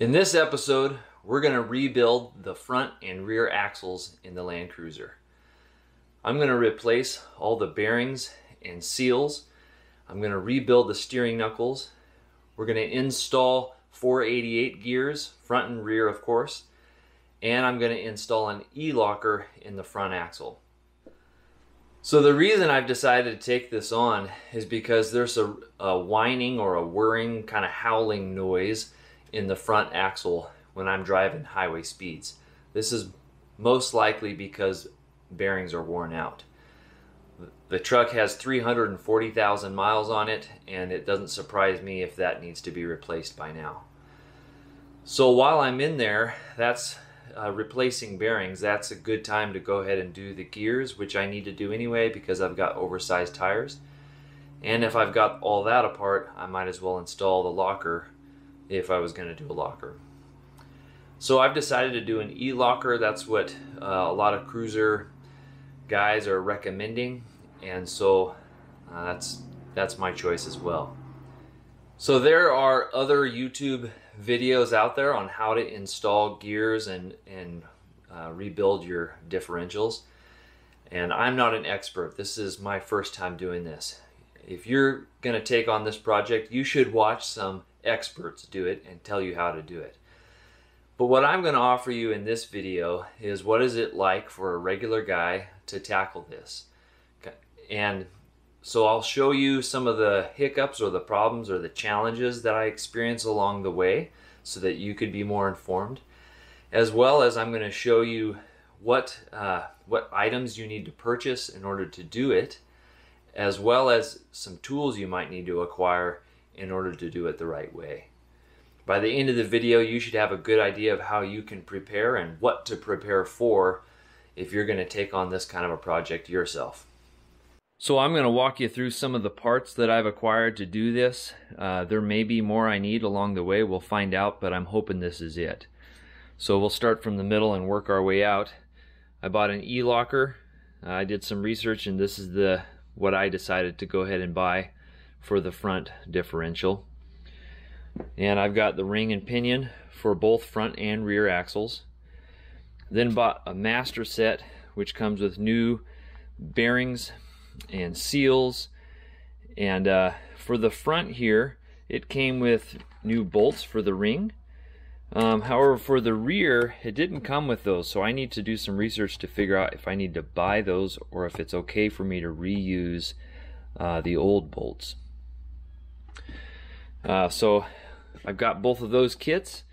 In this episode, we're going to rebuild the front and rear axles in the Land Cruiser. I'm going to replace all the bearings and seals. I'm going to rebuild the steering knuckles. We're going to install 488 gears, front and rear of course. And I'm going to install an E-locker in the front axle. So the reason I've decided to take this on is because there's a, a whining or a whirring kind of howling noise in the front axle when I'm driving highway speeds. This is most likely because bearings are worn out. The truck has 340,000 miles on it and it doesn't surprise me if that needs to be replaced by now. So while I'm in there, that's uh, replacing bearings, that's a good time to go ahead and do the gears, which I need to do anyway because I've got oversized tires. And if I've got all that apart, I might as well install the locker if I was going to do a locker. So I've decided to do an e-locker. That's what uh, a lot of cruiser guys are recommending, and so uh, that's that's my choice as well. So there are other YouTube videos out there on how to install gears and and uh, rebuild your differentials. And I'm not an expert. This is my first time doing this. If you're going to take on this project, you should watch some experts do it and tell you how to do it. But what I'm going to offer you in this video is what is it like for a regular guy to tackle this. And so I'll show you some of the hiccups or the problems or the challenges that I experience along the way so that you could be more informed. As well as I'm going to show you what, uh, what items you need to purchase in order to do it, as well as some tools you might need to acquire in order to do it the right way. By the end of the video, you should have a good idea of how you can prepare and what to prepare for if you're going to take on this kind of a project yourself. So I'm going to walk you through some of the parts that I've acquired to do this. Uh, there may be more I need along the way. We'll find out, but I'm hoping this is it. So we'll start from the middle and work our way out. I bought an e-locker. I did some research and this is the what I decided to go ahead and buy for the front differential. And I've got the ring and pinion for both front and rear axles. Then bought a master set which comes with new bearings and seals. And uh, for the front here it came with new bolts for the ring. Um, however for the rear it didn't come with those. So I need to do some research to figure out if I need to buy those or if it's okay for me to reuse uh, the old bolts uh, so I've got both of those kits.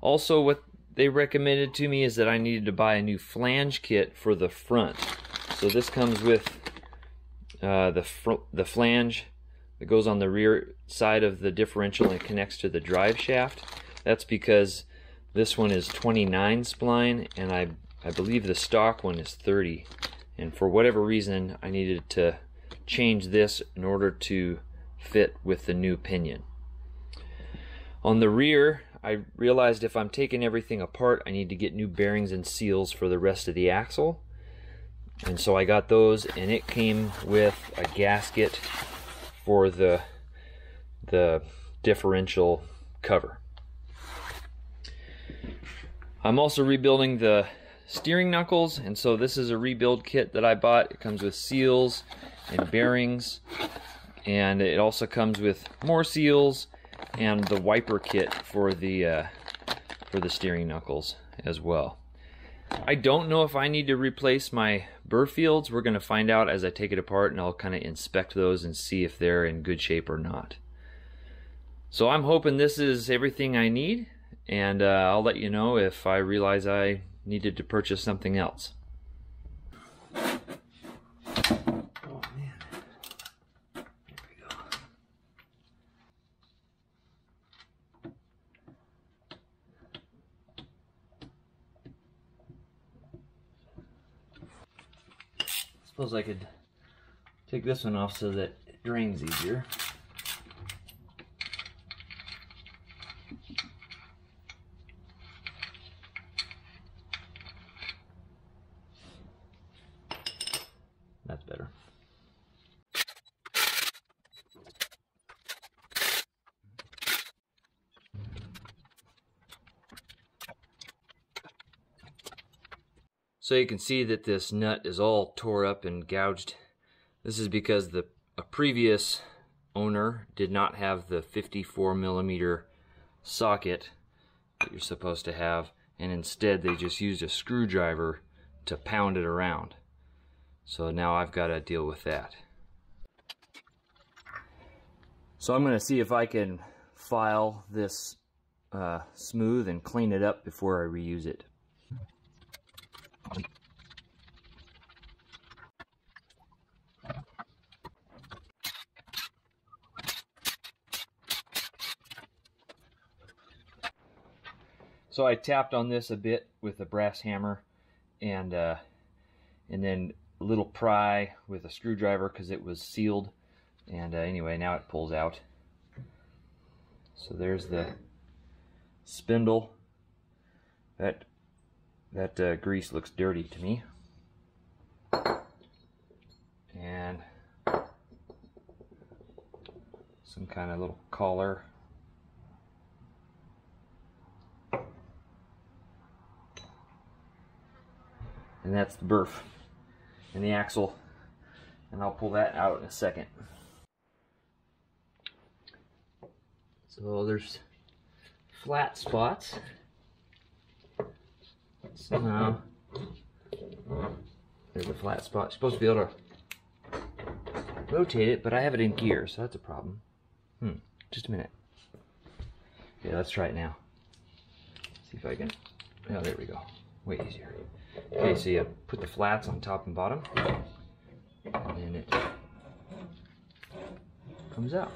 Also, what they recommended to me is that I needed to buy a new flange kit for the front. So this comes with uh, the the flange that goes on the rear side of the differential and connects to the drive shaft. That's because this one is 29 spline and I, I believe the stock one is 30. And for whatever reason, I needed to change this in order to fit with the new pinion. On the rear, I realized if I'm taking everything apart, I need to get new bearings and seals for the rest of the axle. And so I got those, and it came with a gasket for the, the differential cover. I'm also rebuilding the steering knuckles, and so this is a rebuild kit that I bought. It comes with seals and bearings, and it also comes with more seals and the wiper kit for the uh, for the steering knuckles as well. I don't know if I need to replace my birfields. We're going to find out as I take it apart and I'll kind of inspect those and see if they're in good shape or not. So I'm hoping this is everything I need and uh, I'll let you know if I realize I needed to purchase something else. Suppose I could take this one off so that it drains easier. That's better. So you can see that this nut is all tore up and gouged. This is because the a previous owner did not have the 54 millimeter socket that you're supposed to have and instead they just used a screwdriver to pound it around. So now I've got to deal with that. So I'm going to see if I can file this uh, smooth and clean it up before I reuse it. So I tapped on this a bit with a brass hammer and uh, and then a little pry with a screwdriver because it was sealed. And uh, anyway now it pulls out. So there's the spindle. That that uh, grease looks dirty to me. And some kind of little collar and that's the berth and the axle and I'll pull that out in a second. So there's flat spots somehow there's a flat spot. You're supposed to be able to rotate it, but I have it in gear, so that's a problem. Hmm, just a minute. Okay, let's try it now. See if I can, oh, there we go. Way easier. Okay, so you put the flats on top and bottom, and then it comes out.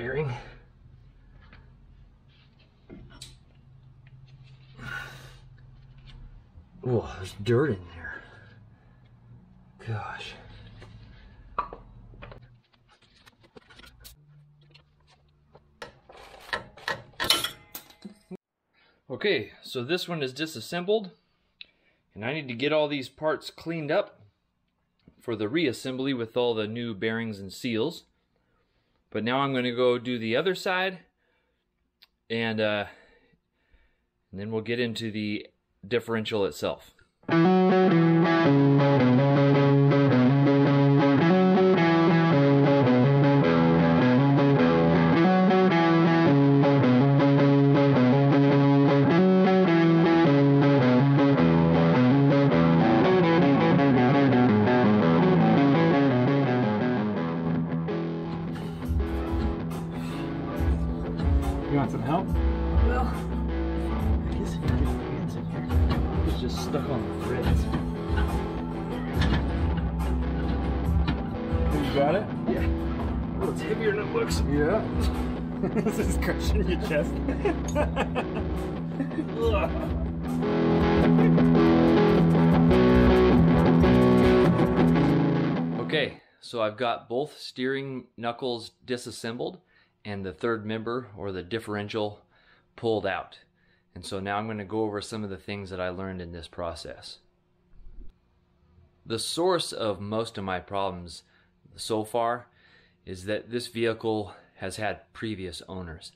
bearing. Oh, there's dirt in there. Gosh. Okay, so this one is disassembled. And I need to get all these parts cleaned up for the reassembly with all the new bearings and seals. But now I'm going to go do the other side and, uh, and then we'll get into the differential itself. You got both steering knuckles disassembled and the third member or the differential pulled out. And so now I'm going to go over some of the things that I learned in this process. The source of most of my problems so far is that this vehicle has had previous owners.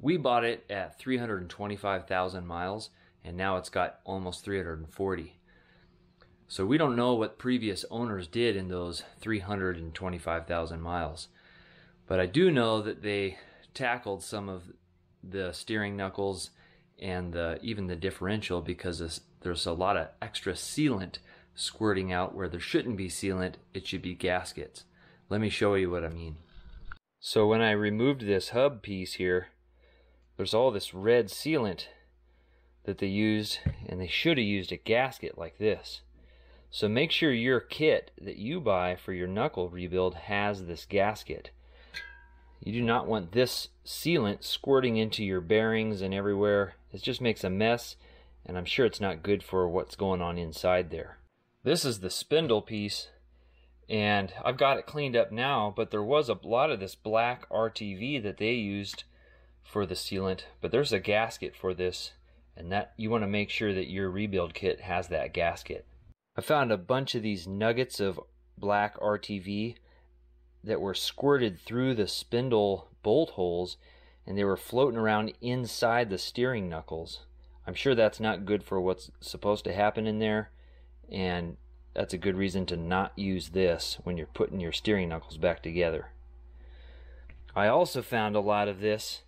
We bought it at 325,000 miles and now it's got almost 340. So we don't know what previous owners did in those 325,000 miles. But I do know that they tackled some of the steering knuckles and the, even the differential because there's a lot of extra sealant squirting out where there shouldn't be sealant, it should be gaskets. Let me show you what I mean. So when I removed this hub piece here, there's all this red sealant that they used, and they should have used a gasket like this. So make sure your kit that you buy for your knuckle rebuild has this gasket. You do not want this sealant squirting into your bearings and everywhere. It just makes a mess, and I'm sure it's not good for what's going on inside there. This is the spindle piece, and I've got it cleaned up now, but there was a lot of this black RTV that they used for the sealant, but there's a gasket for this, and that you want to make sure that your rebuild kit has that gasket. I found a bunch of these nuggets of black RTV that were squirted through the spindle bolt holes and they were floating around inside the steering knuckles. I'm sure that's not good for what's supposed to happen in there and that's a good reason to not use this when you're putting your steering knuckles back together. I also found a lot of this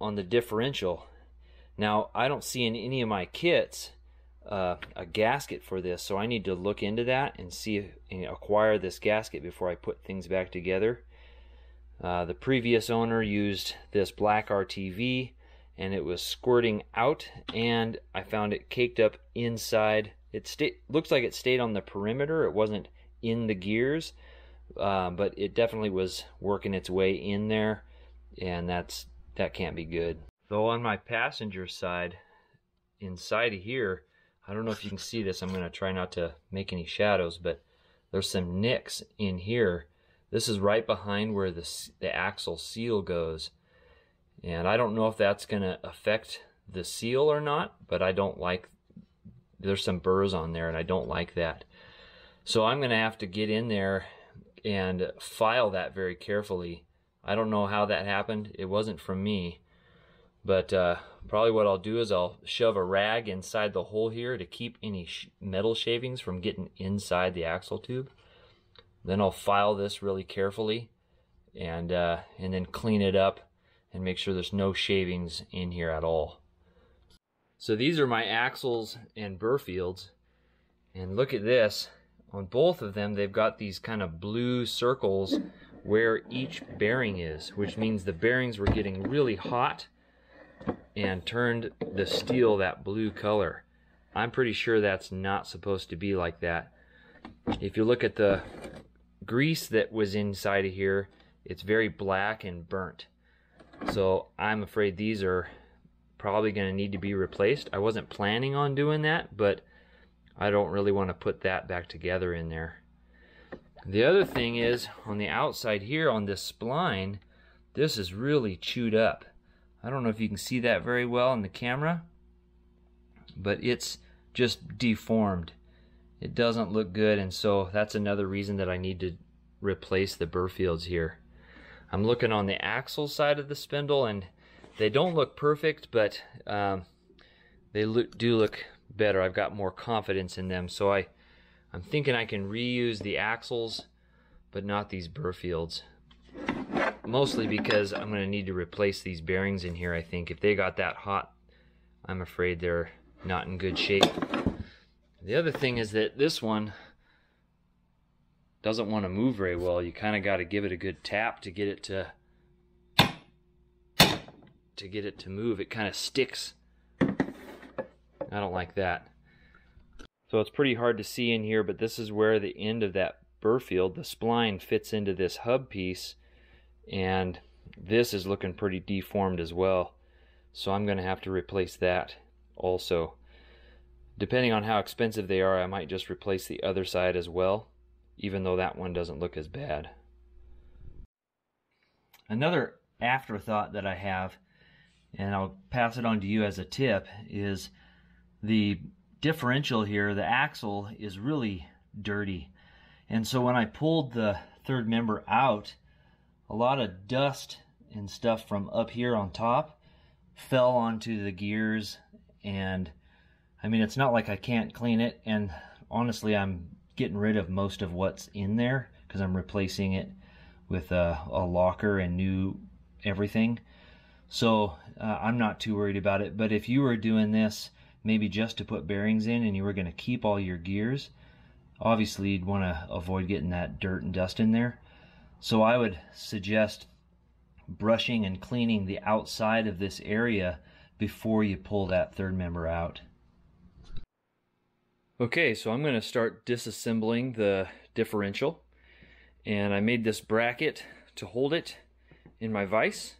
on the differential. Now, I don't see in any of my kits uh, a gasket for this, so I need to look into that and see and acquire this gasket before I put things back together. Uh, the previous owner used this black RTV and it was squirting out and I found it caked up inside it looks like it stayed on the perimeter. It wasn't in the gears, uh, but it definitely was working its way in there, and that's that can't be good. Though on my passenger side, inside of here, I don't know if you can see this. I'm going to try not to make any shadows, but there's some nicks in here. This is right behind where the the axle seal goes, and I don't know if that's going to affect the seal or not, but I don't like there's some burrs on there and I don't like that. So I'm going to have to get in there and file that very carefully. I don't know how that happened. It wasn't from me. But uh, probably what I'll do is I'll shove a rag inside the hole here to keep any sh metal shavings from getting inside the axle tube. Then I'll file this really carefully and, uh, and then clean it up and make sure there's no shavings in here at all. So these are my axles and birfields. And look at this. On both of them, they've got these kind of blue circles where each bearing is, which means the bearings were getting really hot and turned the steel that blue color. I'm pretty sure that's not supposed to be like that. If you look at the grease that was inside of here, it's very black and burnt. So I'm afraid these are probably going to need to be replaced. I wasn't planning on doing that, but I don't really want to put that back together in there. The other thing is, on the outside here on this spline, this is really chewed up. I don't know if you can see that very well in the camera, but it's just deformed. It doesn't look good, and so that's another reason that I need to replace the birfields here. I'm looking on the axle side of the spindle, and they don't look perfect, but um, they look, do look better. I've got more confidence in them. So I, I'm thinking I can reuse the axles, but not these birfields. Mostly because I'm going to need to replace these bearings in here, I think. If they got that hot, I'm afraid they're not in good shape. The other thing is that this one doesn't want to move very well. You kind of got to give it a good tap to get it to to get it to move. It kind of sticks. I don't like that. So it's pretty hard to see in here, but this is where the end of that birfield, the spline fits into this hub piece, and this is looking pretty deformed as well. So I'm going to have to replace that also. Depending on how expensive they are, I might just replace the other side as well, even though that one doesn't look as bad. Another afterthought that I have and I'll pass it on to you as a tip, is the differential here, the axle is really dirty. And so when I pulled the third member out, a lot of dust and stuff from up here on top fell onto the gears and I mean it's not like I can't clean it and honestly I'm getting rid of most of what's in there because I'm replacing it with a, a locker and new everything so uh, I'm not too worried about it. But if you were doing this maybe just to put bearings in and you were going to keep all your gears, obviously you'd want to avoid getting that dirt and dust in there. So I would suggest brushing and cleaning the outside of this area before you pull that third member out. Okay, so I'm going to start disassembling the differential. And I made this bracket to hold it in my vise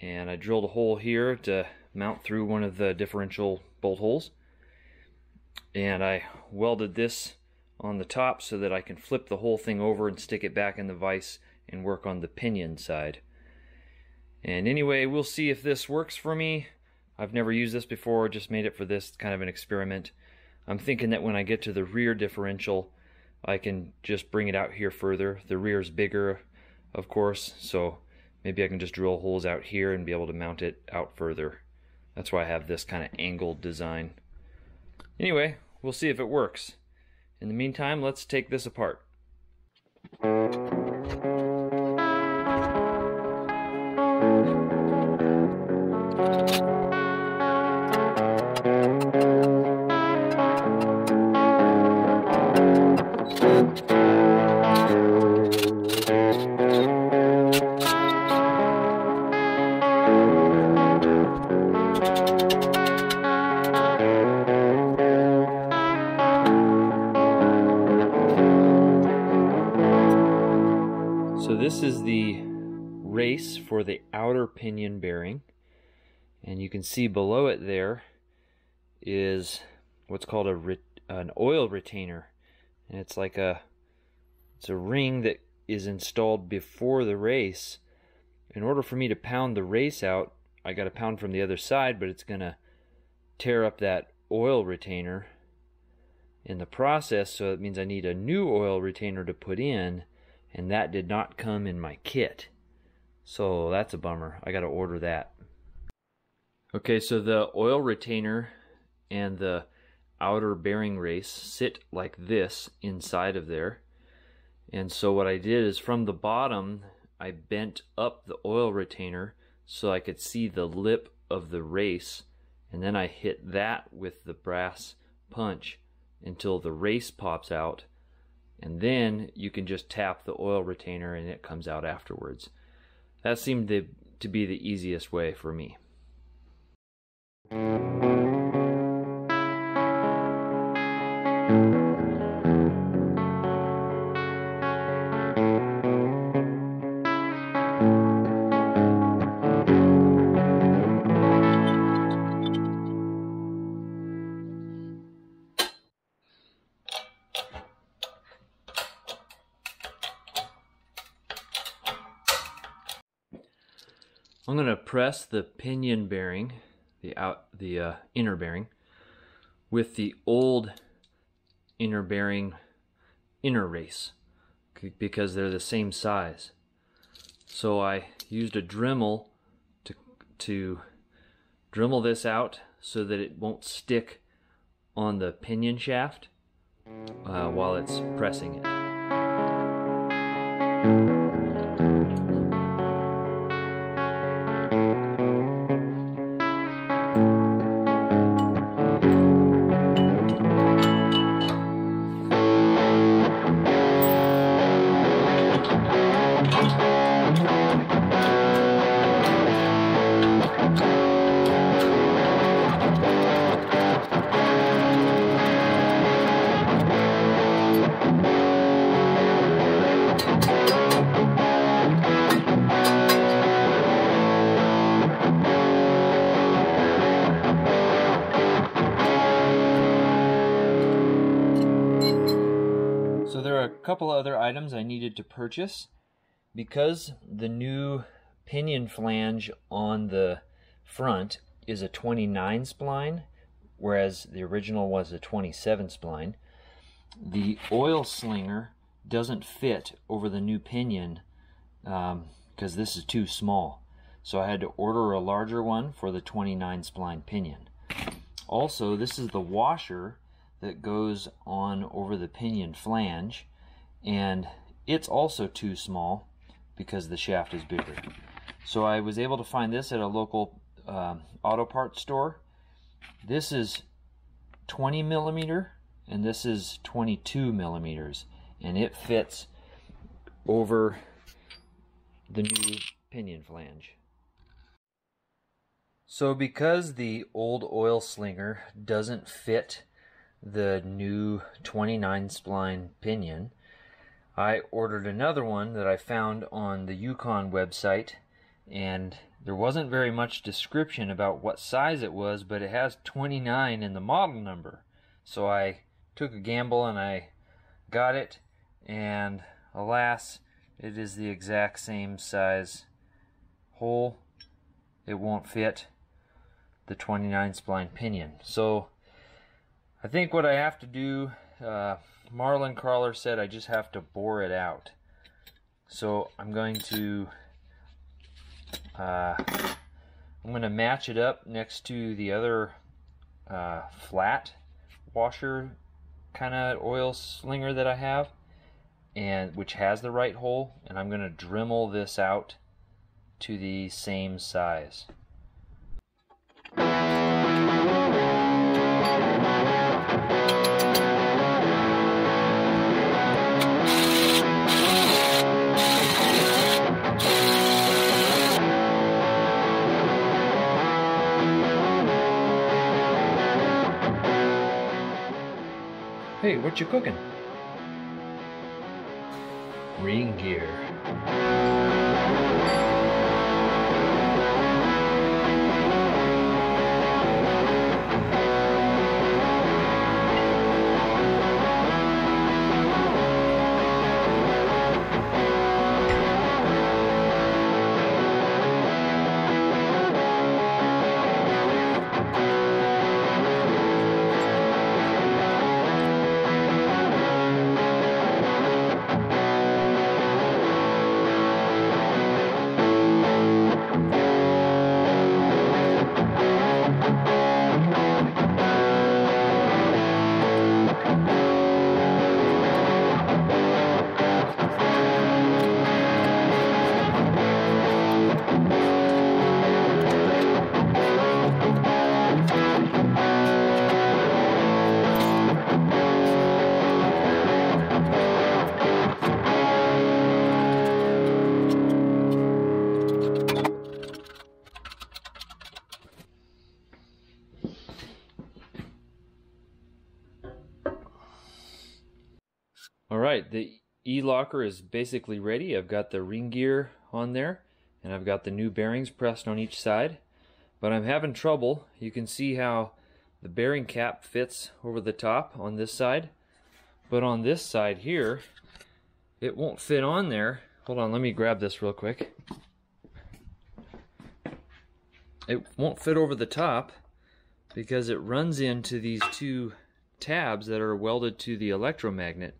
and I drilled a hole here to mount through one of the differential bolt holes and I welded this on the top so that I can flip the whole thing over and stick it back in the vise and work on the pinion side. And anyway, we'll see if this works for me. I've never used this before, just made it for this kind of an experiment. I'm thinking that when I get to the rear differential, I can just bring it out here further. The rear is bigger, of course, so maybe I can just drill holes out here and be able to mount it out further. That's why I have this kind of angled design. Anyway, we'll see if it works. In the meantime, let's take this apart. So this is the race for the outer pinion bearing and you can see below it there is what's called a an oil retainer and it's like a it's a ring that is installed before the race. In order for me to pound the race out I got to pound from the other side but it's gonna tear up that oil retainer in the process so it means I need a new oil retainer to put in and that did not come in my kit. So that's a bummer. I got to order that. Okay, so the oil retainer and the outer bearing race sit like this inside of there. And so what I did is from the bottom, I bent up the oil retainer so I could see the lip of the race. And then I hit that with the brass punch until the race pops out and then you can just tap the oil retainer and it comes out afterwards. That seemed to, to be the easiest way for me. Press the pinion bearing, the out the uh, inner bearing, with the old inner bearing inner race because they're the same size. So I used a Dremel to to Dremel this out so that it won't stick on the pinion shaft uh, while it's pressing it. Couple other items I needed to purchase. Because the new pinion flange on the front is a 29 spline whereas the original was a 27 spline the oil slinger doesn't fit over the new pinion because um, this is too small. So I had to order a larger one for the 29 spline pinion. Also this is the washer that goes on over the pinion flange and it's also too small because the shaft is bigger. So I was able to find this at a local um, auto parts store. This is 20 millimeter and this is 22 millimeters and it fits over the new pinion flange. So because the old oil slinger doesn't fit the new 29 spline pinion, I ordered another one that I found on the Yukon website and there wasn't very much description about what size it was, but it has 29 in the model number. So I took a gamble and I got it, and alas, it is the exact same size hole. It won't fit the 29 spline pinion. So I think what I have to do, uh, Marlin Crawler said I just have to bore it out. So I'm going to uh, I'm going to match it up next to the other uh, flat washer kind of oil slinger that I have and which has the right hole and I'm going to Dremel this out to the same size. Hey, what you cooking? Ring gear. Right, the e-locker is basically ready. I've got the ring gear on there and I've got the new bearings pressed on each side. But I'm having trouble. You can see how the bearing cap fits over the top on this side. But on this side here, it won't fit on there. Hold on, let me grab this real quick. It won't fit over the top because it runs into these two tabs that are welded to the electromagnet.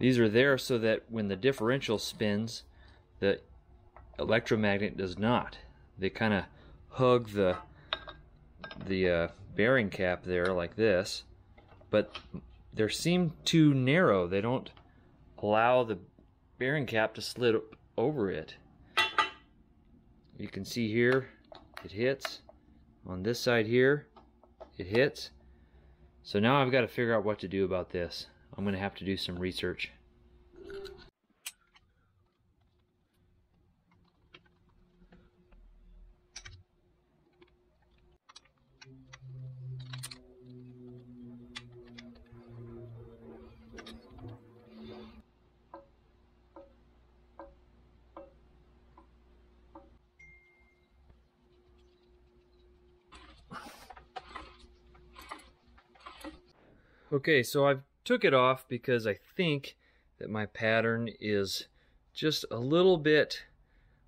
These are there so that when the differential spins, the electromagnet does not. They kind of hug the the uh, bearing cap there like this, but they seem too narrow. They don't allow the bearing cap to slid over it. You can see here, it hits. On this side here, it hits. So now I've got to figure out what to do about this. I'm going to have to do some research. Okay, so I've took it off because I think that my pattern is just a little bit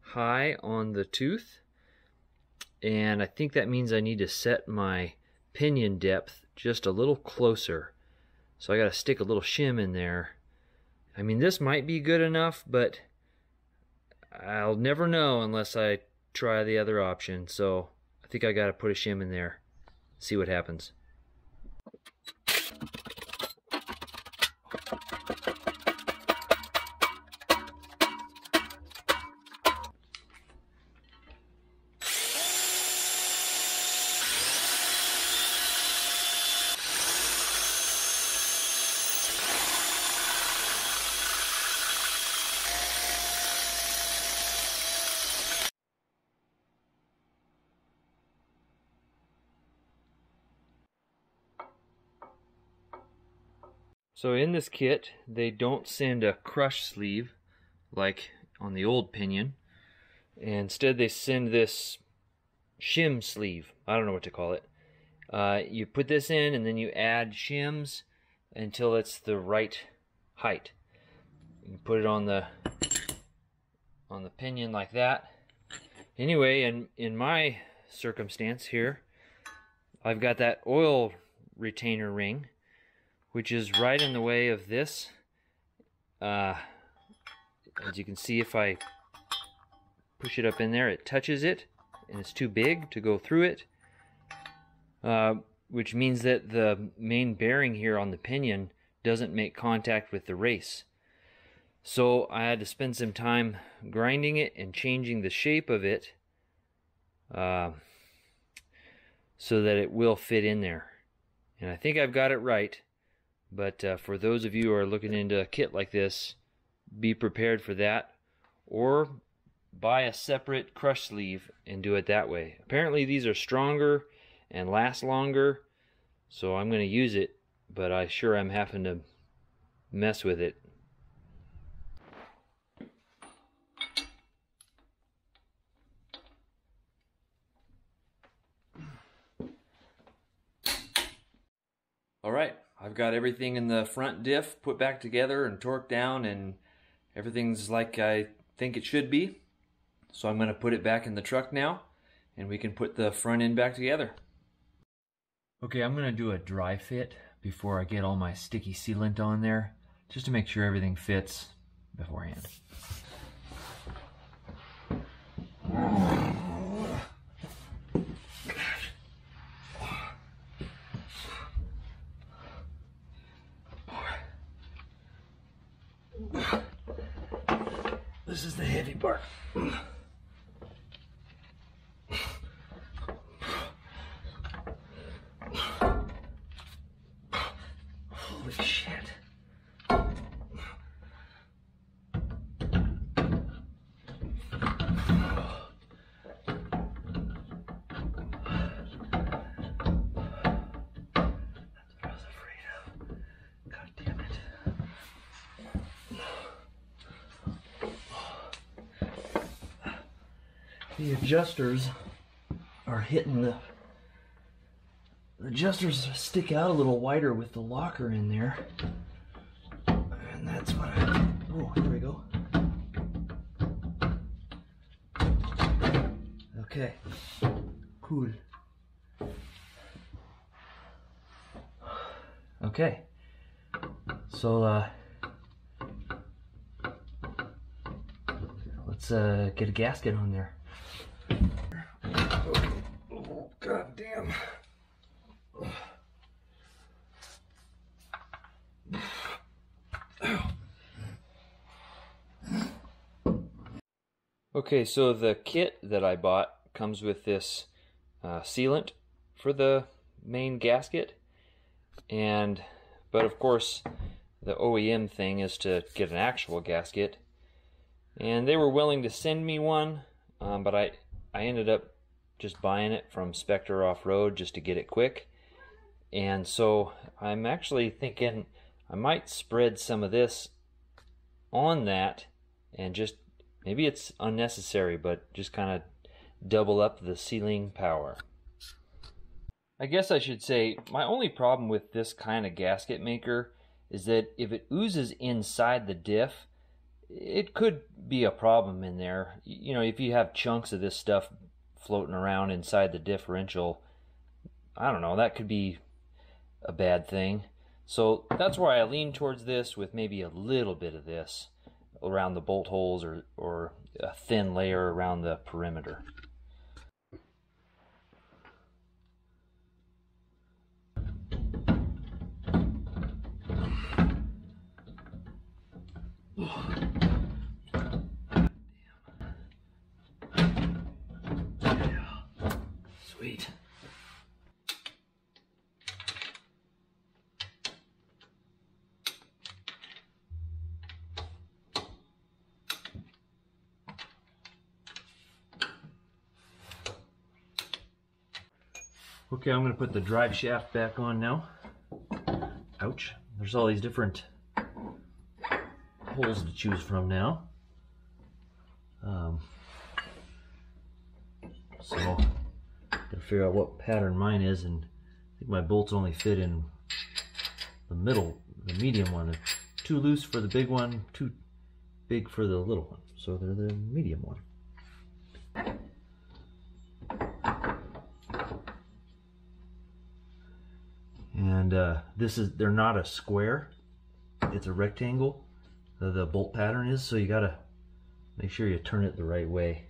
high on the tooth. And I think that means I need to set my pinion depth just a little closer. So I got to stick a little shim in there. I mean, this might be good enough, but I'll never know unless I try the other option. So I think I got to put a shim in there, see what happens. So in this kit, they don't send a crush sleeve like on the old pinion. Instead, they send this shim sleeve. I don't know what to call it. Uh, you put this in and then you add shims until it's the right height. You put it on the on the pinion like that. Anyway, in in my circumstance here, I've got that oil retainer ring, which is right in the way of this. Uh, as you can see, if I push it up in there, it touches it, and it's too big to go through it. Uh, which means that the main bearing here on the pinion doesn't make contact with the race. So I had to spend some time grinding it and changing the shape of it uh, so that it will fit in there. And I think I've got it right. But uh, for those of you who are looking into a kit like this, be prepared for that. Or buy a separate crush sleeve and do it that way. Apparently these are stronger and last longer, so I'm going to use it, but I sure am having to mess with it. Alright, I've got everything in the front diff put back together and torqued down and everything's like I think it should be. So I'm going to put it back in the truck now and we can put the front end back together. Okay, I'm going to do a dry fit before I get all my sticky sealant on there just to make sure everything fits beforehand. This is the heavy part. Holy shit. That's what I was afraid of. God damn it. The adjusters are hitting the the adjusters stick out a little wider with the locker in there. And that's what I oh here we go. Okay. Cool. Okay. So uh let's uh get a gasket on there. Okay, so the kit that I bought comes with this uh, sealant for the main gasket, and but of course the OEM thing is to get an actual gasket, and they were willing to send me one, um, but I I ended up just buying it from Specter Off Road just to get it quick, and so I'm actually thinking I might spread some of this on that and just maybe it's unnecessary, but just kind of double up the sealing power. I guess I should say my only problem with this kind of gasket maker is that if it oozes inside the diff, it could be a problem in there. You know, if you have chunks of this stuff floating around inside the differential, I don't know, that could be a bad thing. So that's why I lean towards this with maybe a little bit of this around the bolt holes or, or a thin layer around the perimeter. Okay, I'm going to put the drive shaft back on now. Ouch. There's all these different holes to choose from now. Um, so, gotta figure out what pattern mine is, and I think my bolts only fit in the middle, the medium one. too loose for the big one, too big for the little one. So they're the medium one. And uh, this is, they're not a square, it's a rectangle, the, the bolt pattern is, so you gotta make sure you turn it the right way.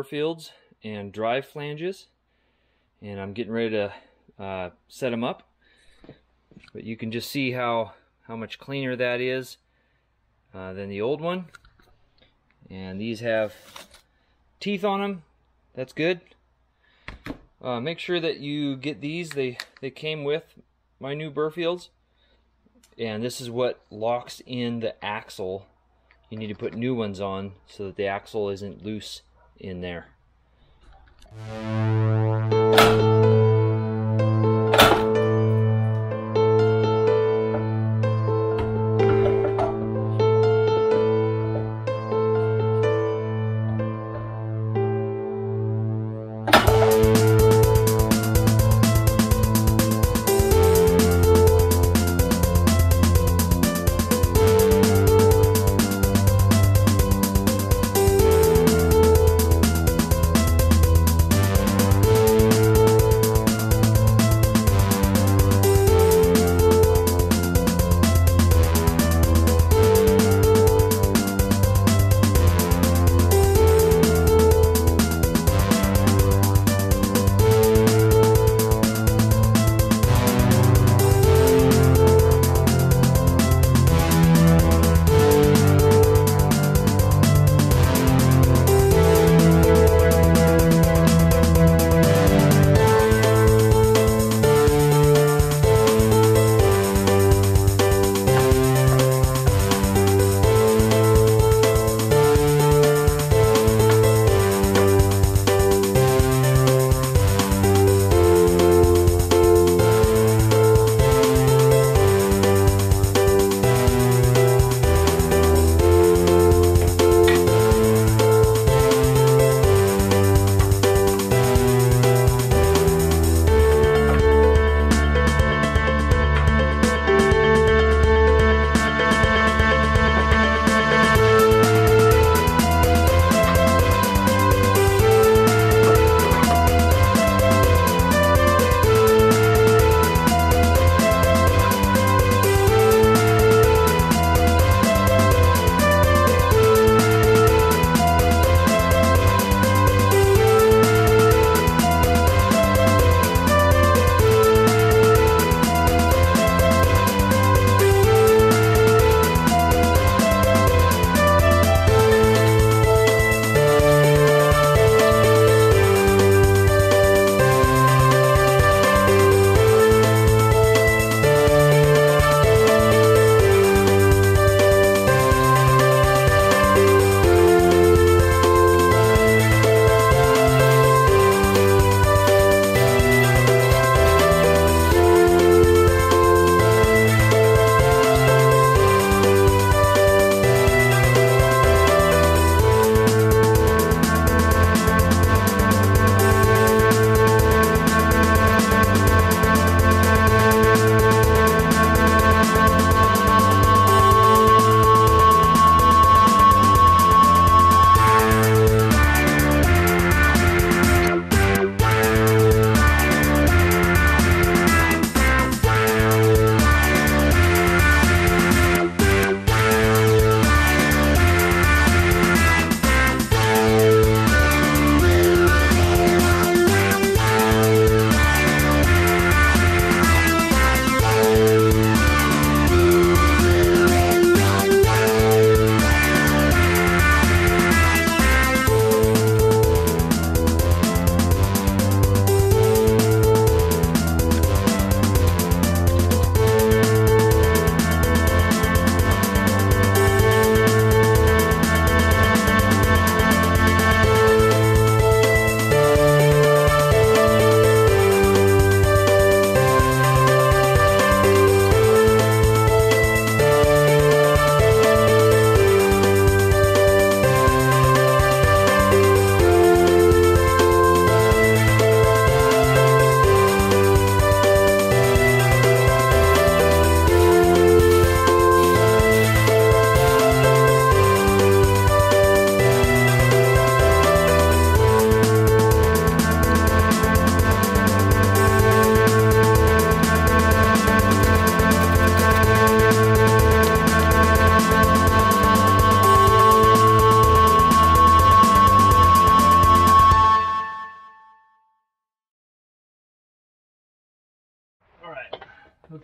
My new birfields and drive flanges, and I'm getting ready to uh, set them up. But you can just see how how much cleaner that is uh, than the old one. And these have teeth on them. That's good. Uh, make sure that you get these. They they came with my new birfields, and this is what locks in the axle you need to put new ones on so that the axle isn't loose in there.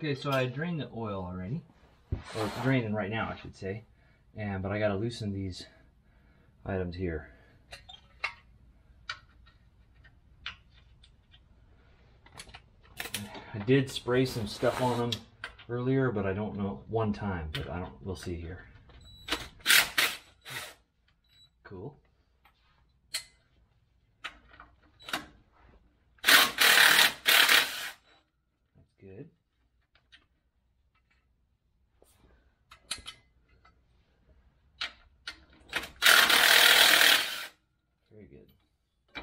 Okay, so I drained the oil already. Or it's draining right now, I should say. And but I gotta loosen these items here. I did spray some stuff on them earlier, but I don't know one time, but I don't we'll see here. Cool. That's good. Very good. I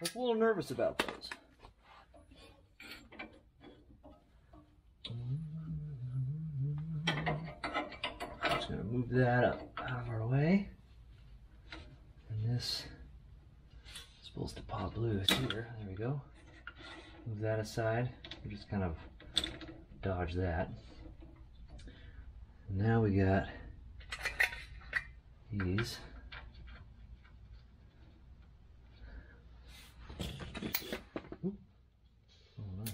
was a little nervous about those. I'm Just gonna move that up out of our way. And this is supposed to pop loose here. There we go. Move that aside. We just kind of dodge that. Now we got these. Oop. Oh, nice.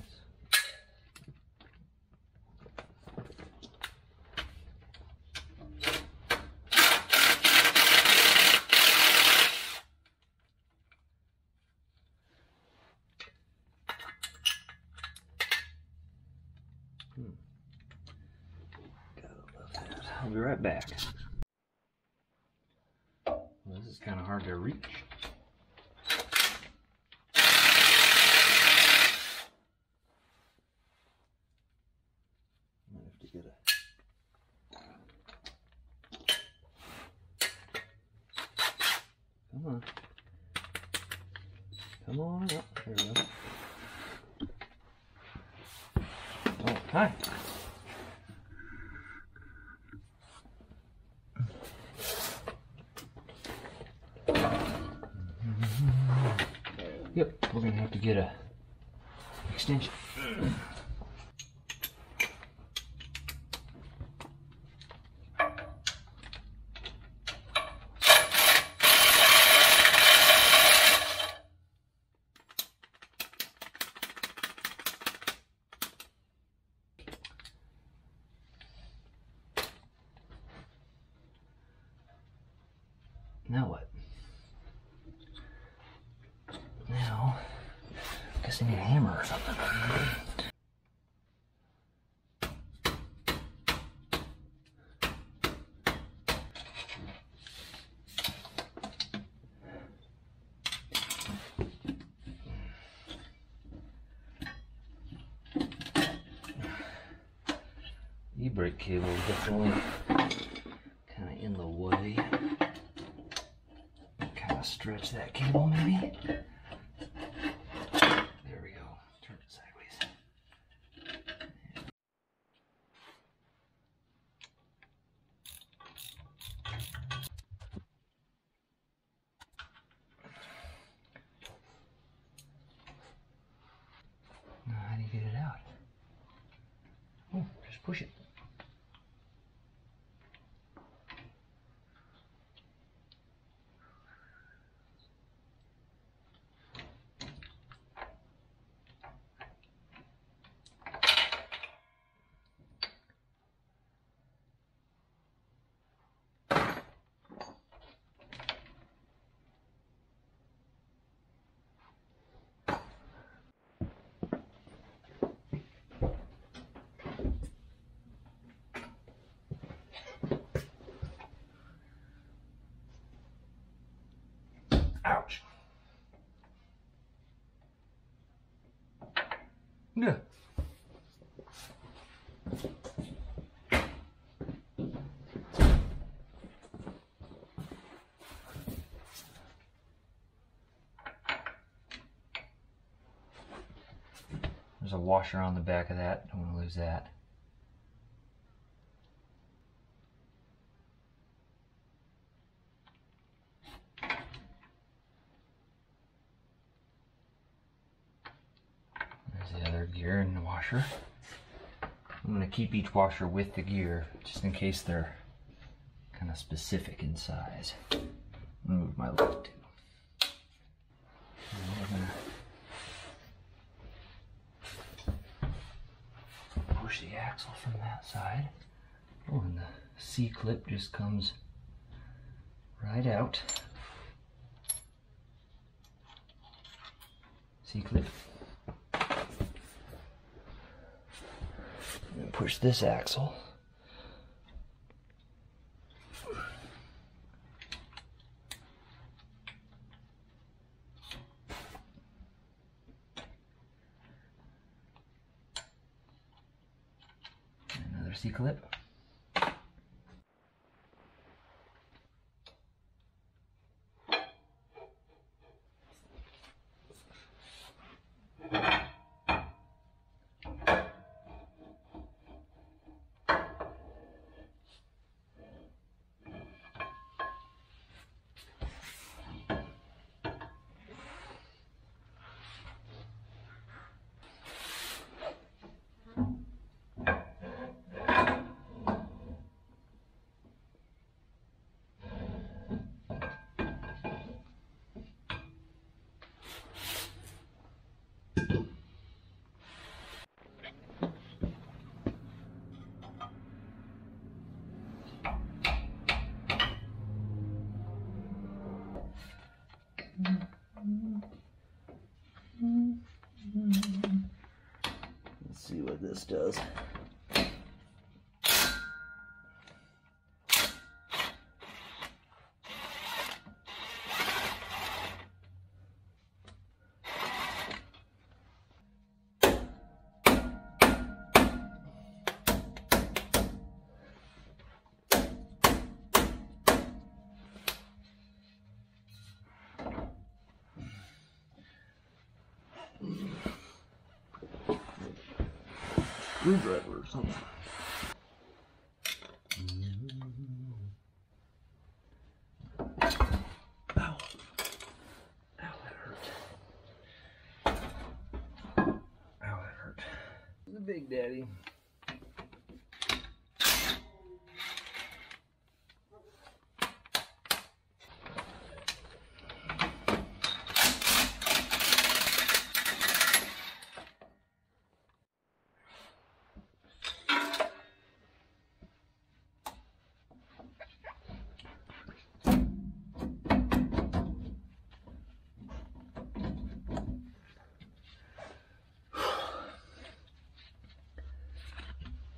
Hmm. Gotta love that. I'll be right back. Well, this is kind of hard to reach. Might have to get a. Come on. Come on up. There we go. Oh, hi. Yep, we're gonna have to get a extension. Now what? Now, guess I need a hammer or something. E-brake cable is definitely kind of in the way. Kind of stretch that cable maybe. There we go. Turn it sideways. Now, how do you get it out? Oh, just push it. Ouch. Yeah. There's a washer on the back of that. Don't want to lose that. There's the other gear and the washer. I'm going to keep each washer with the gear just in case they're kind of specific in size. Move my light too. Gonna push the axle from that side. Oh, and the C-clip just comes right out. C-clip. And push this axle. Another C-clip. Let's see what this does. Screwdriver or something.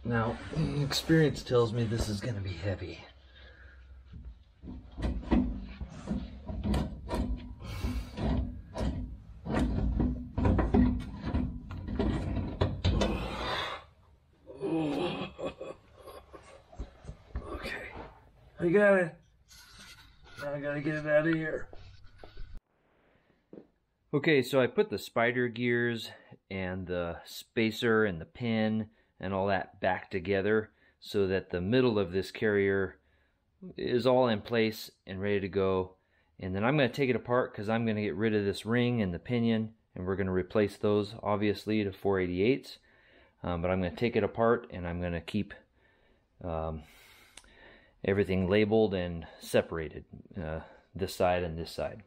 Now, experience tells me this is going to be heavy. Okay, I got it. Now I gotta get it out of here. Okay, so I put the spider gears and the spacer and the pin and all that back together so that the middle of this carrier is all in place and ready to go. And then I'm going to take it apart because I'm going to get rid of this ring and the pinion and we're going to replace those obviously to 488s. Um, but I'm going to take it apart and I'm going to keep um, everything labeled and separated, uh, this side and this side.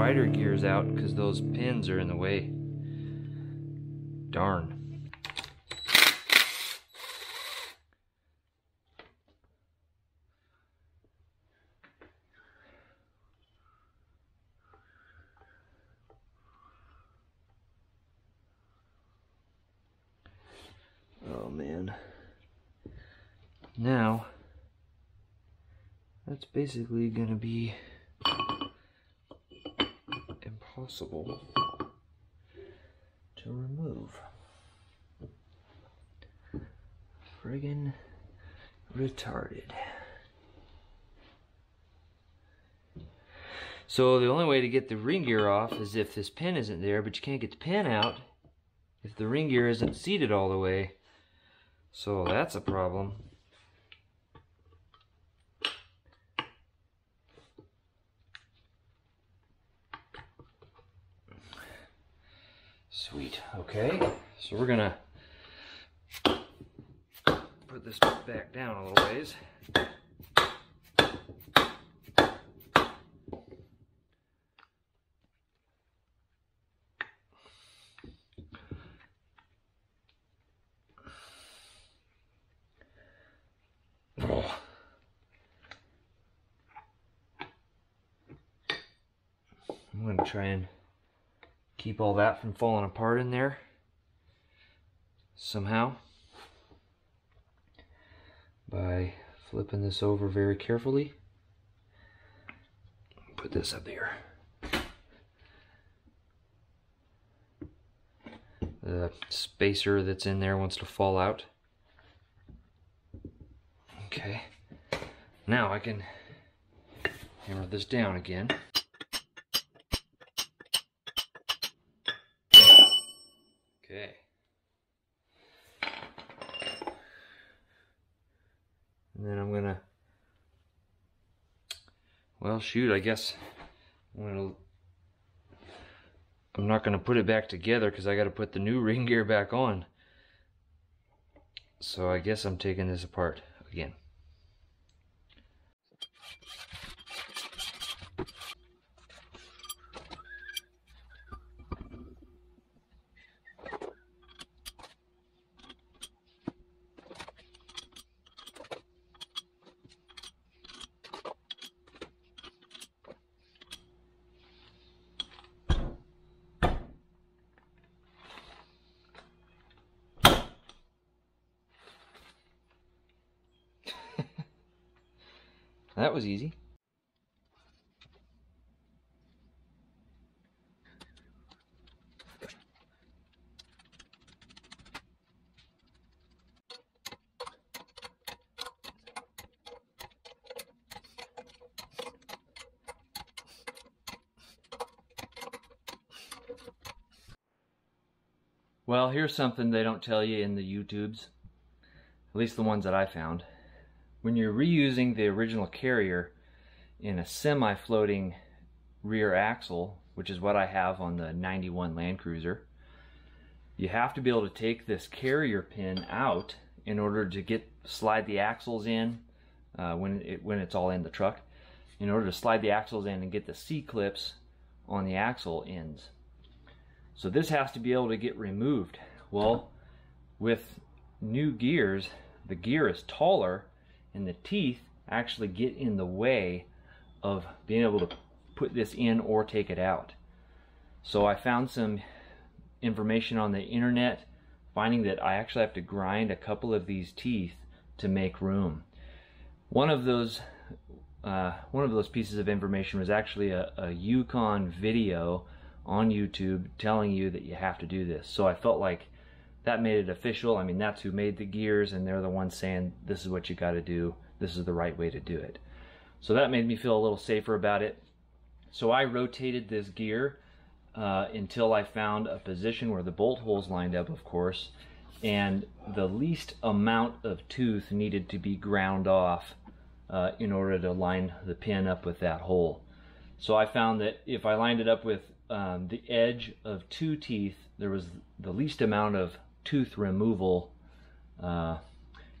Spider gears out because those pins are in the way. Darn. Oh man. Now, that's basically gonna be impossible to remove. Friggin' retarded. So the only way to get the ring gear off is if this pin isn't there, but you can't get the pin out if the ring gear isn't seated all the way. So that's a problem. Sweet. Okay. So we're gonna put this back down a little ways. I'm going to try and keep all that from falling apart in there somehow by flipping this over very carefully. Put this up here. The spacer that's in there wants to fall out. Okay. Now I can hammer this down again. Okay. And then I'm gonna, shoot, I guess I'm gonna, I'm not gonna put it back together because I gotta put the new ring gear back on. So I guess I'm taking this apart again. Was easy. Well, here's something they don't tell you in the YouTubes, at least the ones that I found when you're reusing the original carrier in a semi-floating rear axle, which is what I have on the 91 Land Cruiser, you have to be able to take this carrier pin out in order to get slide the axles in uh, when it when it's all in the truck. In order to slide the axles in and get the C clips on the axle ends. So this has to be able to get removed. Well, with new gears, the gear is taller and the teeth actually get in the way of being able to put this in or take it out. So I found some information on the internet finding that I actually have to grind a couple of these teeth to make room. One of those uh, one of those pieces of information was actually a, a Yukon video on YouTube telling you that you have to do this. So I felt like that made it official. I mean, that's who made the gears, and they're the ones saying this is what you got to do. This is the right way to do it. So that made me feel a little safer about it. So I rotated this gear uh, until I found a position where the bolt holes lined up, of course, and the least amount of tooth needed to be ground off uh, in order to line the pin up with that hole. So I found that if I lined it up with um, the edge of two teeth, there was the least amount of tooth removal uh,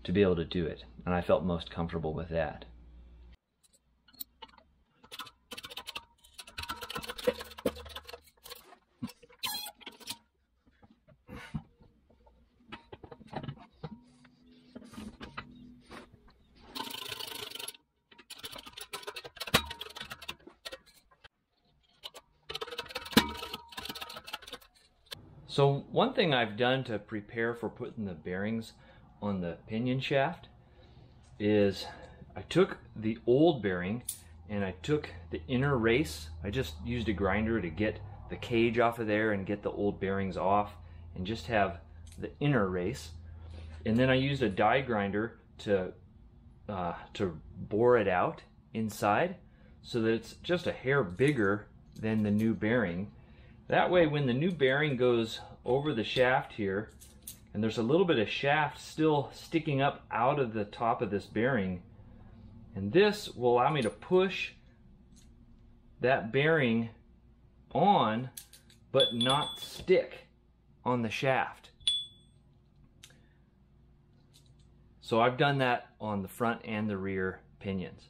to be able to do it. And I felt most comfortable with that. Thing I've done to prepare for putting the bearings on the pinion shaft is I took the old bearing and I took the inner race. I just used a grinder to get the cage off of there and get the old bearings off and just have the inner race. And then I used a die grinder to uh, to bore it out inside so that it's just a hair bigger than the new bearing. That way when the new bearing goes over the shaft here and there's a little bit of shaft still sticking up out of the top of this bearing and this will allow me to push that bearing on but not stick on the shaft. So I've done that on the front and the rear pinions.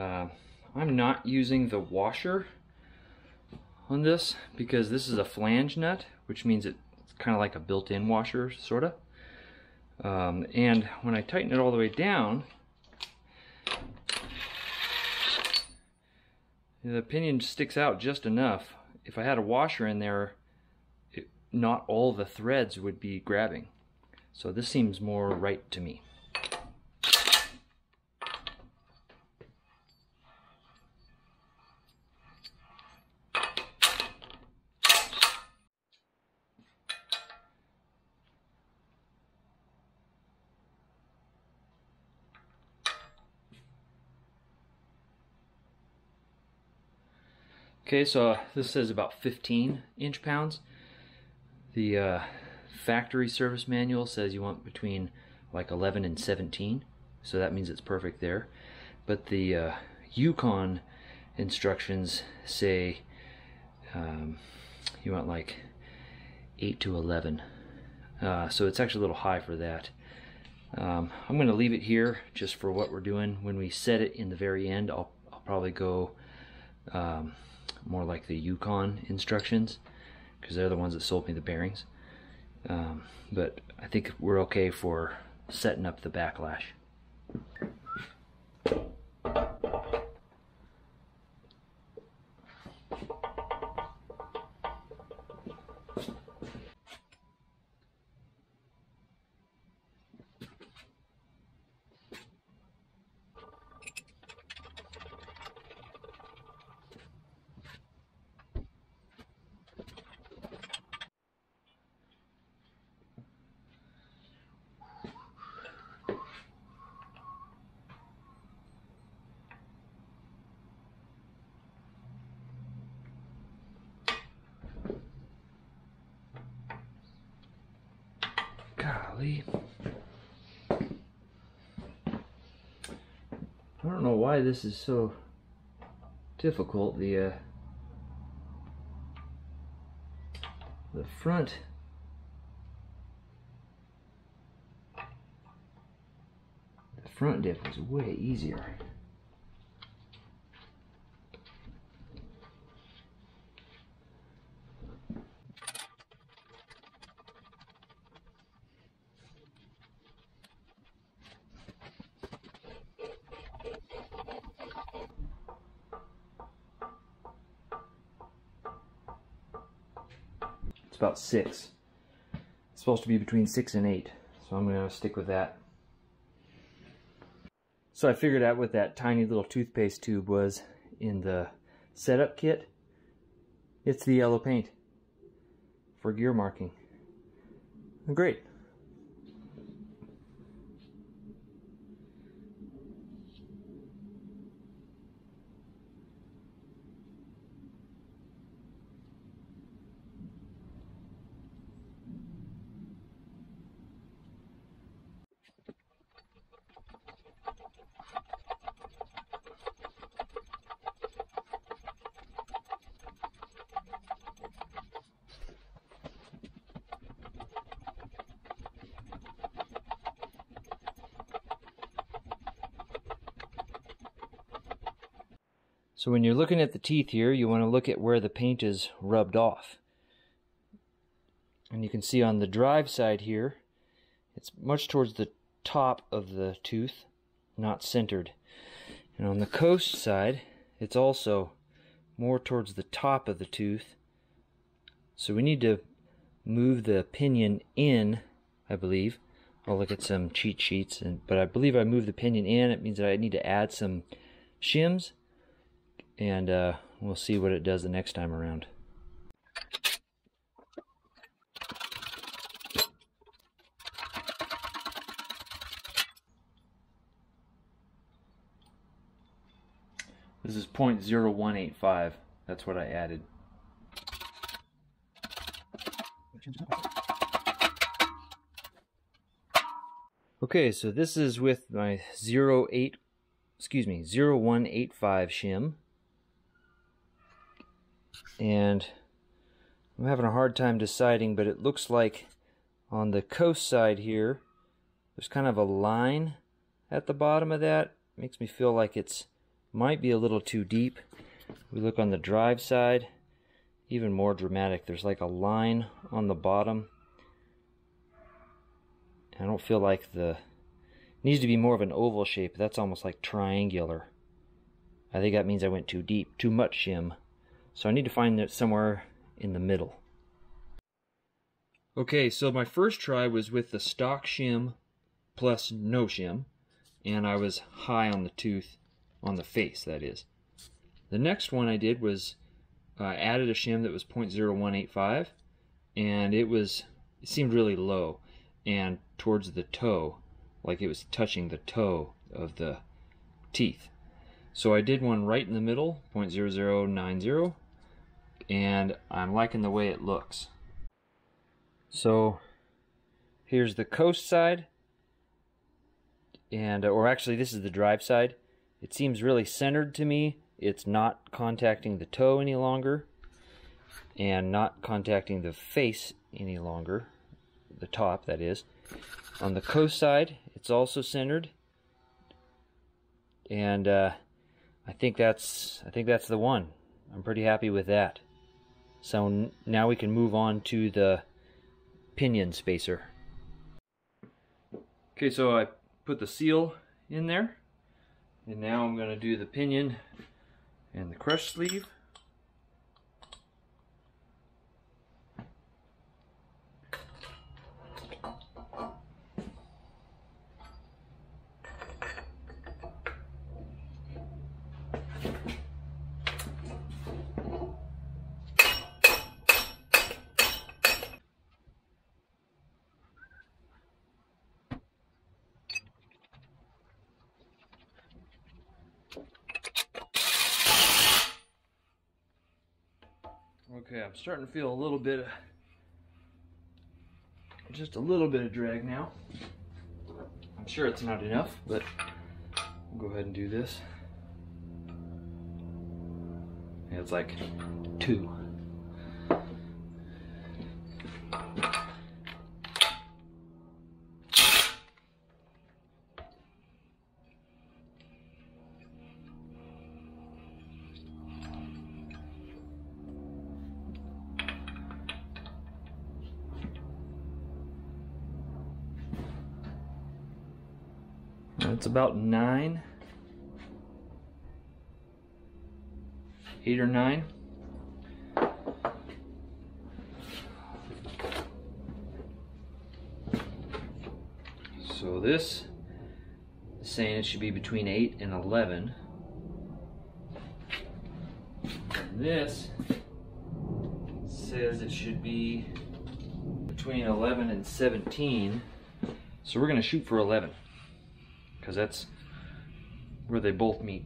Uh, I'm not using the washer on this because this is a flange nut, which means it's kind of like a built-in washer, sort of. Um, and when I tighten it all the way down, the pinion sticks out just enough. If I had a washer in there, it, not all the threads would be grabbing. So this seems more right to me. Okay, so this says about 15 inch pounds. The uh, factory service manual says you want between like 11 and 17, so that means it's perfect there. But the uh, Yukon instructions say um, you want like 8 to 11. Uh, so it's actually a little high for that. Um, I'm going to leave it here just for what we're doing. When we set it in the very end, I'll, I'll probably go um, more like the Yukon instructions because they're the ones that sold me the bearings. Um, but I think we're okay for setting up the backlash. Golly. I don't know why this is so difficult. The uh, the front the front diff is way easier. About six. It's supposed to be between six and eight, so I'm gonna stick with that. So I figured out what that tiny little toothpaste tube was in the setup kit. It's the yellow paint for gear marking. Great. So when you're looking at the teeth here, you want to look at where the paint is rubbed off. And you can see on the drive side here, it's much towards the top of the tooth, not centered. And on the coast side, it's also more towards the top of the tooth. So we need to move the pinion in, I believe. I'll look at some cheat sheets, and but I believe I move the pinion in. It means that I need to add some shims, and uh, we'll see what it does the next time around. This is 0.0185. That's what I added. Okay, so this is with my 08, excuse me, 0185 shim. And I'm having a hard time deciding, but it looks like on the coast side here, there's kind of a line at the bottom of that. Makes me feel like it's might be a little too deep. We look on the drive side, even more dramatic. There's like a line on the bottom. I don't feel like the needs to be more of an oval shape. That's almost like triangular. I think that means I went too deep, too much shim. So I need to find it somewhere in the middle. Okay, so my first try was with the stock shim plus no shim, and I was high on the tooth on the face, that is. The next one I did was I uh, added a shim that was 0.0185, and it was it seemed really low and towards the toe, like it was touching the toe of the teeth. So I did one right in the middle, 0.0090, and I'm liking the way it looks. So here's the coast side, and or actually this is the drive side, it seems really centered to me. It's not contacting the toe any longer and not contacting the face any longer, the top that is. On the coast side, it's also centered, and uh, I think that's I think that's the one. I'm pretty happy with that. So now we can move on to the pinion spacer. Okay, so I put the seal in there. And now I'm going to do the pinion and the crush sleeve. Okay, I'm starting to feel a little bit of, just a little bit of drag now. I'm sure it's not enough, but will go ahead and do this. It's like two. About nine, eight or nine. So this is saying it should be between 8 and 11. And this says it should be between 11 and 17. So we're going to shoot for 11 because that's where they both meet.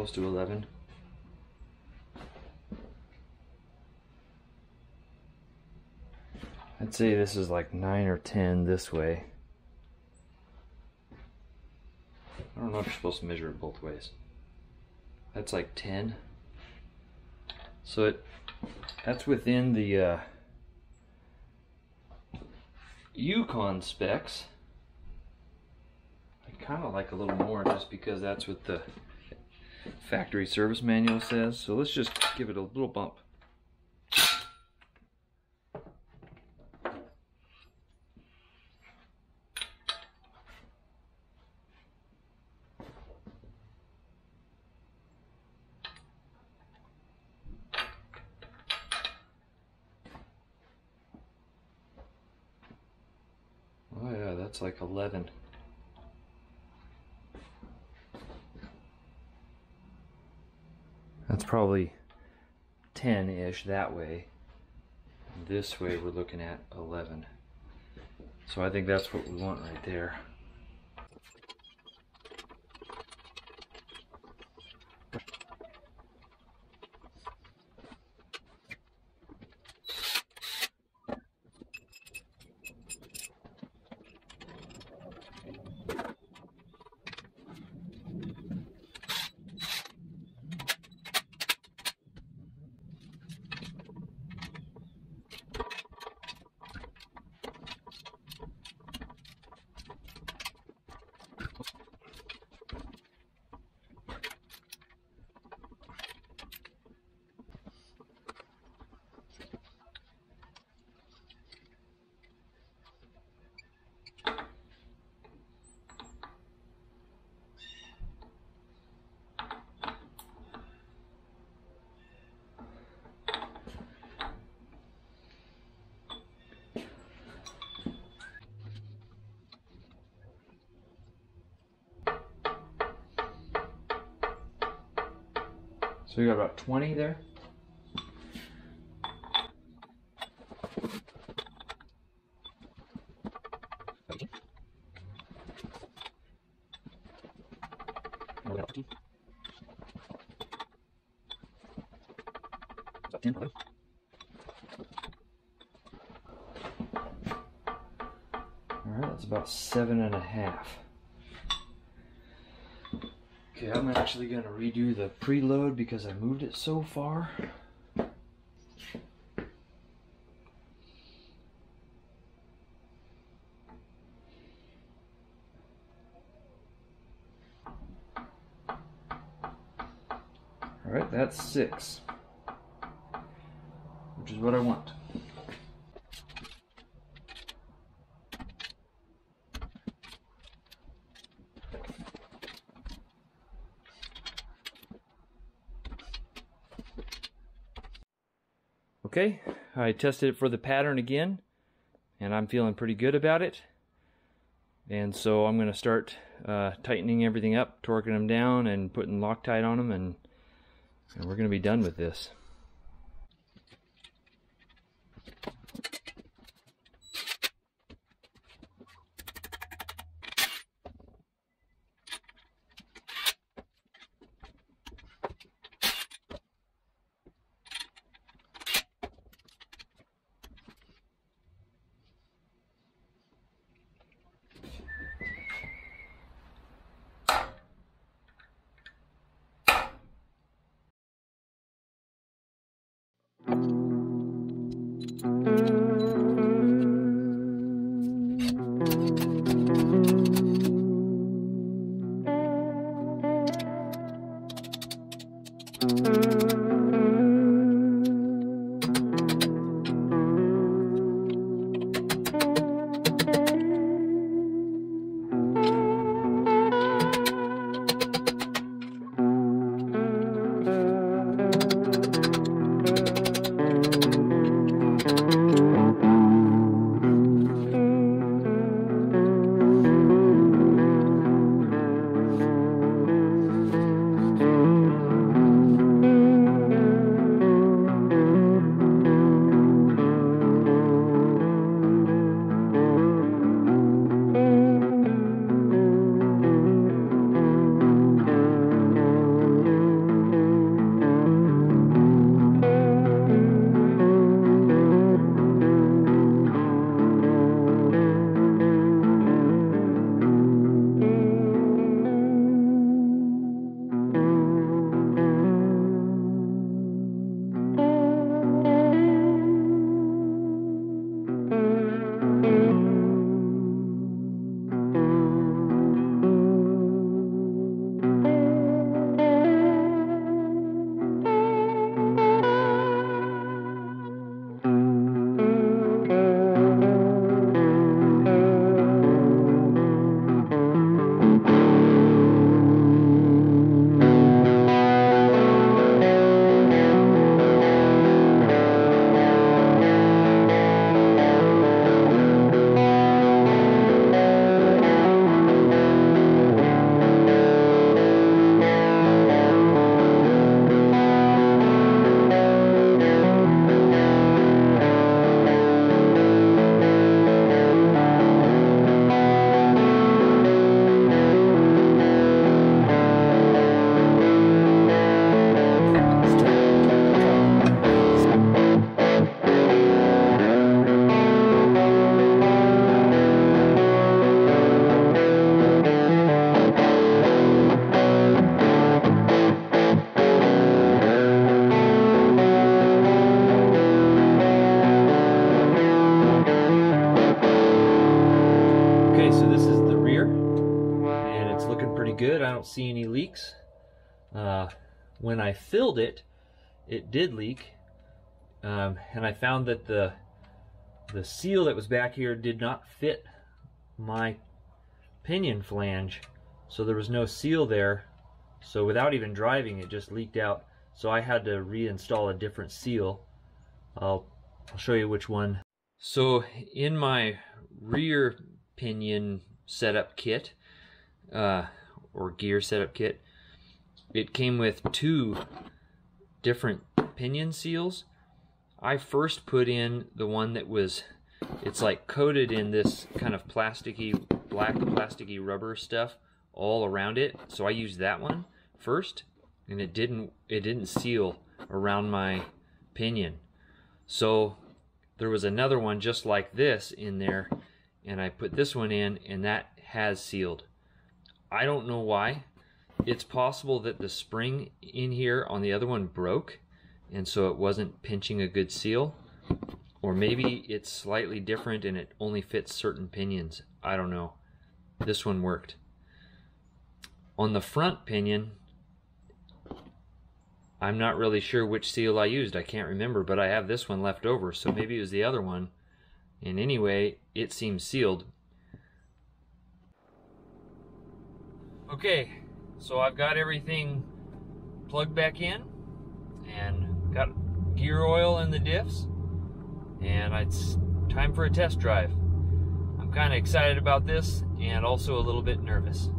close to 11. I'd say this is like 9 or 10 this way. I don't know if you're supposed to measure it both ways. That's like 10. So it that's within the uh, Yukon specs. I kind of like a little more just because that's with the factory service manual says. So let's just give it a little bump. Oh yeah, that's like 11. That's probably 10-ish that way. This way we're looking at 11. So I think that's what we want right there. So we got about 20 there. All right, that's about seven and a half. Okay, I'm actually gonna redo the preload because I moved it so far. All right, that's six, which is what I want. Okay, I tested it for the pattern again, and I'm feeling pretty good about it. And so I'm going to start uh, tightening everything up, torquing them down, and putting Loctite on them, and, and we're going to be done with this. Don't see any leaks. Uh, when I filled it, it did leak, um, and I found that the the seal that was back here did not fit my pinion flange, so there was no seal there. So without even driving, it just leaked out. So I had to reinstall a different seal. I'll, I'll show you which one. So in my rear pinion setup kit, uh, or gear setup kit, it came with two different pinion seals. I first put in the one that was, it's like coated in this kind of plasticky, black plasticky rubber stuff all around it. So I used that one first and it didn't, it didn't seal around my pinion. So there was another one just like this in there and I put this one in and that has sealed. I don't know why. It's possible that the spring in here on the other one broke and so it wasn't pinching a good seal. Or maybe it's slightly different and it only fits certain pinions. I don't know. This one worked. On the front pinion, I'm not really sure which seal I used. I can't remember, but I have this one left over, so maybe it was the other one. And anyway, it seems sealed. Okay, so I've got everything plugged back in and got gear oil in the diffs and it's time for a test drive. I'm kind of excited about this and also a little bit nervous.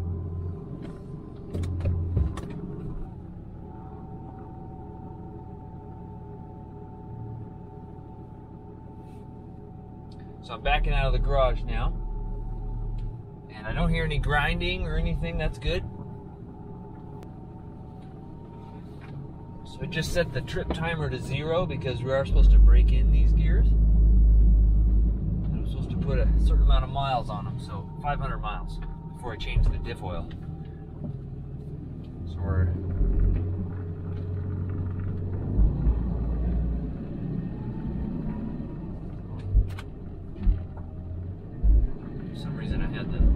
So I'm backing out of the garage now and I don't hear any grinding or anything, that's good. So I just set the trip timer to zero because we are supposed to break in these gears. And I'm supposed to put a certain amount of miles on them, so 500 miles before I change the diff oil. So we're some reason I had the